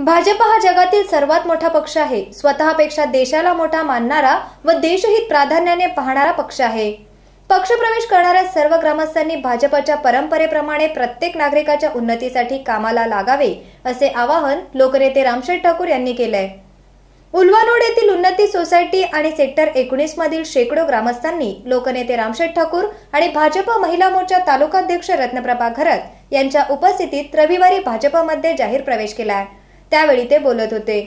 भाजप हा जगातील सर्वात मोठा पक्ष आहे. स्वतःपेक्षा देशाला मोठा मानणारा व देशहित प्राधान्याने पाहणारा पक्ष आहे. पक्षप्रवेश करणाऱ्या सर्व ग्रामस्थांनी भाजपच्या परंपरेप्रमाणे प्रत्येक नागरिकाच्या उन्नतीसाठी कामाला लागावे असे आवाहन लोकनेते रामशेठ ठाकूर यांनी केलंय. उल्वानोड येथील उन्नती सोसायटी आणि सेक्टर एकोणीस मधील शेकडो ग्रामस्थांनी लोकनेते रामशेठ ठाकूर आणि भाजप महिला मोर्चा तालुकाध्यक्ष रत्नप्रभा घरत यांच्या उपस्थितीत रविवारी भाजपमध्ये जाहीर प्रवेश केला त्यावेळी ते बोलत होते.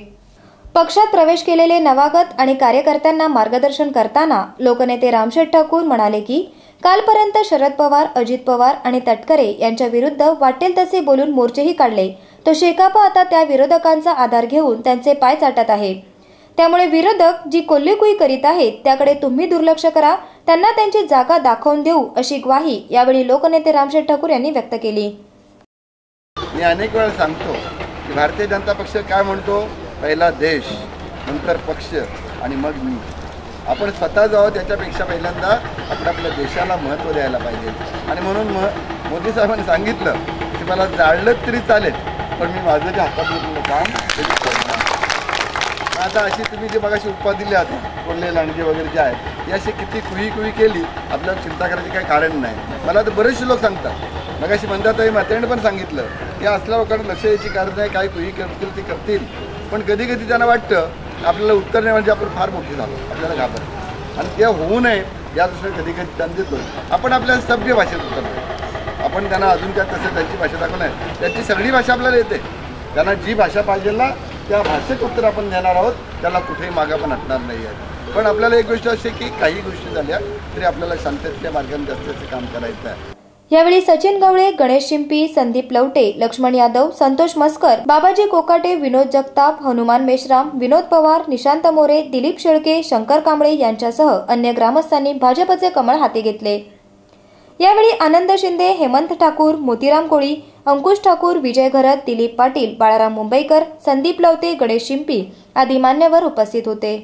पक्षात प्रवेश केलेले नवागत आणि कार्यकर्त्यांना मार्गदर्शन करताना लोकनेते रामशेठ ठाकूर म्हणाले की कालपर्यंत शरद पवार अजित पवार आणि तटकरे यांच्या विरुद्ध वाटेल तसे बोलून मोर्चेही काढले. तो शेकापा आता त्या विरोधकांचा आधार घेऊन त्यांचे पाय चाटत आहे. त्यामुळे विरोधक जी कोल्हेकुई करीत आहेत त्याकडे तुम्ही दुर्लक्ष करा त्यांना त्यांची जागा दाखवून देऊ अशी ग्वाही यावेळी लोकनेते रामशेठ ठाकूर यांनी व्यक्त केली. मी अनेक वेळा सांगतो की भारतीय जनता पक्ष काय म्हणतो? पहिला देश नंतर पक्ष आणि मग मी. आपण स्वतः जावं त्याच्यापेक्षा पहिल्यांदा आपण आपल्या देशाला महत्त्व द्यायला पाहिजे. आणि म्हणून म मोदी साहेबांनी सांगितलं की मला जाळलं तरी चालेल पण मी माझं जे हातात घेतलेलं काम आता अशी तुम्ही जे बघाशी उत्पाद दिले आहेत कोल्हे लांडगे वगैरे जे आहेत ही अशी किती कुही कुही केली आपल्याला चिंता करायची काही कारण नाही. मला तर बरेचसे लोक सांगतात. मग अशी मंदाताई मात्याने पण सांगितलं की असल्या लोकांना लक्ष यायची कारण नाही काय कुही करतील ते करतील. पण कधी कधी त्यांना वाटतं आपल्याला उत्तर नाही म्हणजे आपण फार मोठी झालो आपल्याला घाबर आणि ते होऊ नये या दृष्टीने कधी कधी त्यांना देतो. आपण आपल्या सभ्य भाषेत उत्तर आपण त्यांना अजून काय तसं त्यांची भाषा दाखवणार त्यांची सगळी भाषा आपल्याला येते. त्यांना जी भाषा पाहिजे ना त्या भाषेत उत्तर आपण देणार आहोत त्याला कुठेही मागं पण हटणार नाही आहे पण आपल्याला एक गोष्ट अशी की काही गोष्टी झाल्या तरी आपल्याला शांततेच्या मार्गाने जास्तीचं काम करायचं आहे. यावेळी सचिन गवळे गणेश शिंपी संदीप लवटे लक्ष्मण यादव संतोष मस्कर बाबाजी कोकाटे विनोद जगताप हनुमान मेश्राम विनोद पवार निशांत मोरे दिलीप शेळके शंकर कांबळे यांच्यासह अन्य ग्रामस्थांनी भाजपचे कमळ हाती घेतले. यावेळी आनंद शिंदे हेमंत ठाकूर मोतीराम कोळी अंकुश ठाकूर विजय घरत दिलीप पाटील बाळाराम मुंबईकर संदीप लवते गणेश शिंपी आदी मान्यवर उपस्थित होते.